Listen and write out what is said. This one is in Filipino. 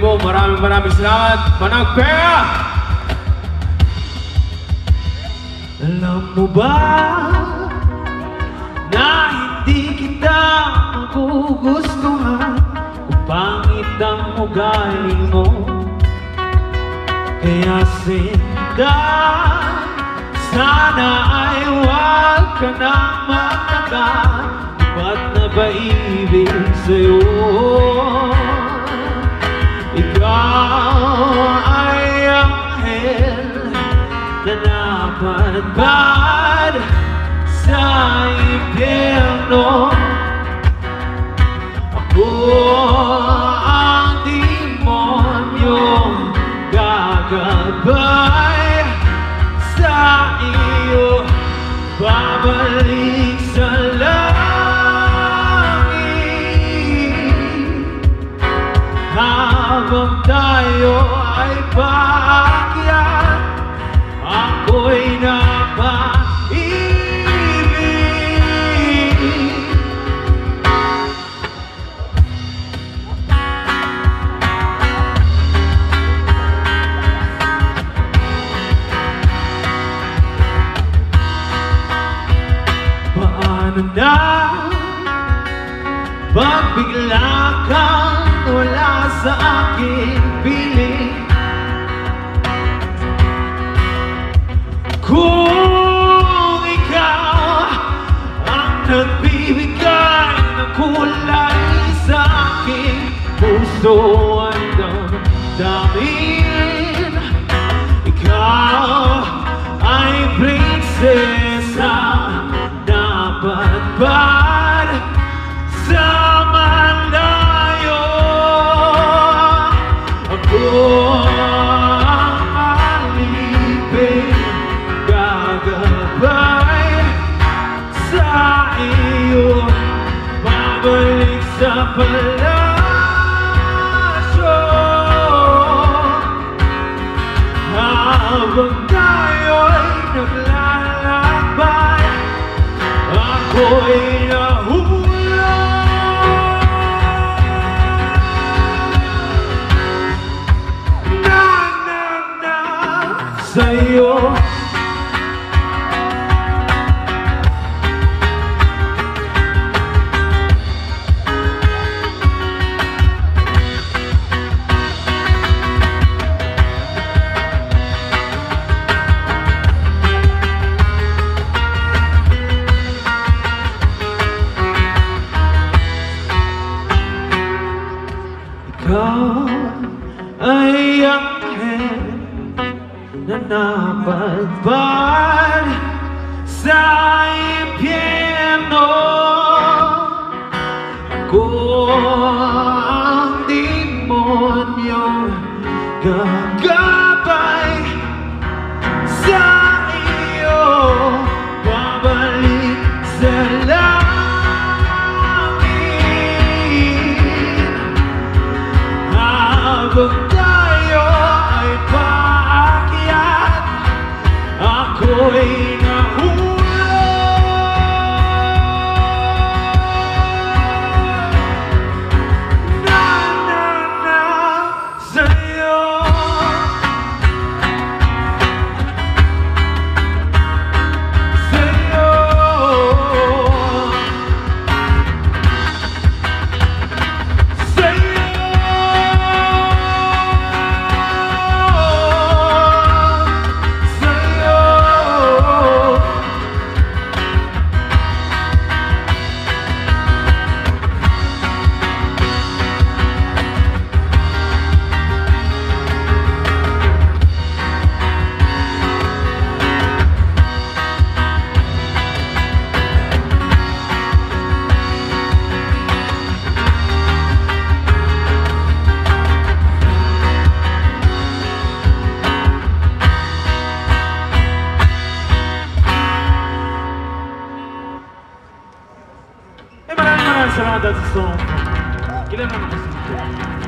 Po, maraming maraming salamat. Manang Pera! Alam mo ba na hindi kita magugustuhan kung pangit ang ugali mo? Kaya sinda, sana ay huwag ka na magtagal Ba't na ba ibig sa'yo? Ikaw Habang tayo ay paakyat Ako'y napaibig Paano na Pag puso ay damdamin Ikaw ay prinsesa dapat bad. Sa malayo Ako ang alipin gagabay sa iyo. Babalik sa palasyo Ako'y nahulog Na na na. Sa'yo Ikaw ay anghel na napadpad sa impyerno Ako ang demonyong gagabay Eh, maraming maraming salamat at